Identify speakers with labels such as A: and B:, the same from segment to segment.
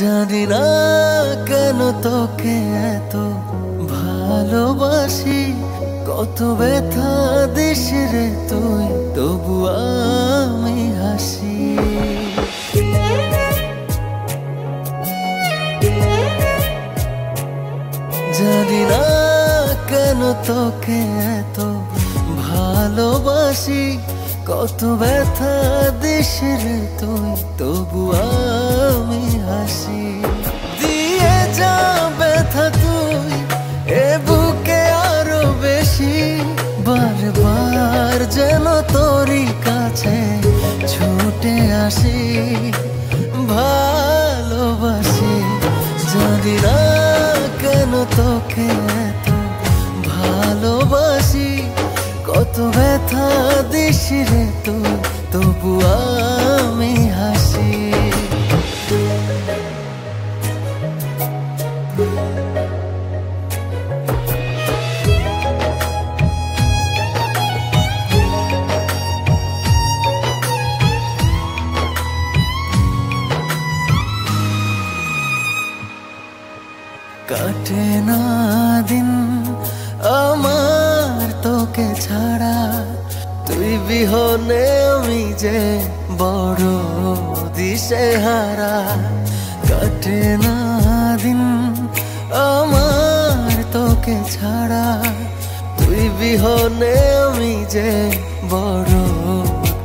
A: জানি না কেন তোকে এত ভালোবাসি। কত ব্যথা দিস রে তুই, তবু আমি হাসি। জানি না কেন তোকে এত ভালোবাসি। কত ব্যথা দিস রে তুই, তবু আমি হাসি। দিয়ে যা ব্যথা তুই, এ বুকে আরও বেশি। বারবার যেন তোরই কাছে ছুটে আসি, ভালোবাসি। যদি না কেন তোকে ভালোবাসি, কত ব্যথা দিস রে তুই তবু আমি হাসি। কাটে না দিন আমার তোকে ছাড়া তুই বিহনে আমি যে বড় দিশে হারা কাটে না দিন আমার তোকে ছাড়া। তুই বিহনে আমি যে বড়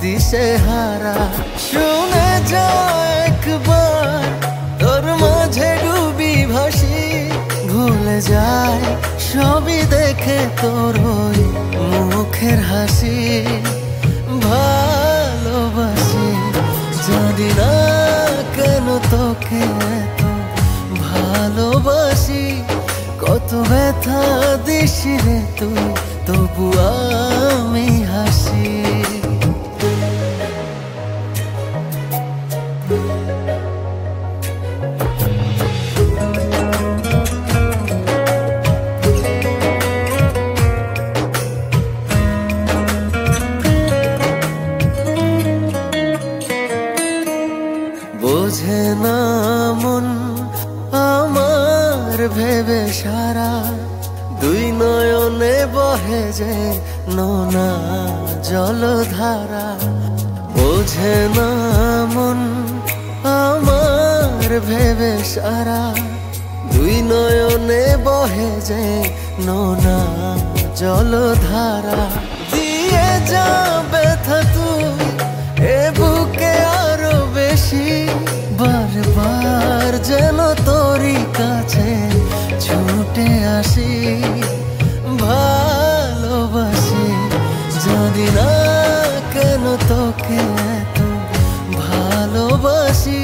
A: দিশে হারা শুনে যা একবার, তোর মাঝে ডুবি ভাসি, ভুলে যায় সবই দেখে তোর ওই মুখের হাসি ভালোবাসি। যদি না কেন তোকে এত ভালোবাসি, কত ব্যথা দিস রে তুই? তবু আমি ভেবে সারা দুই নয়নে বহে যে নোনা জলধারা। বোঝে না মন আমার ভেবে সারা দুই নয়নে বহে যে নোনা জলধারা। ছুটে আসি ভালোবাসি। যদি না কেন তোকে এত ভালোবাসি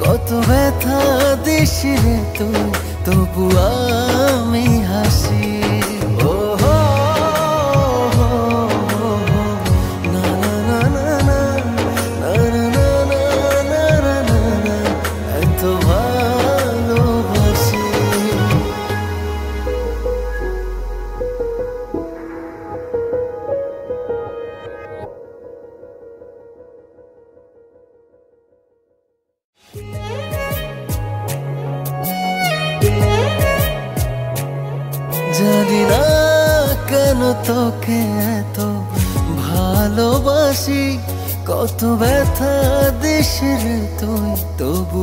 A: কত ব্যথা দিস রে তুই। তোকে এত ভালোবাসি। কত ব্যথা দিস তুই তবু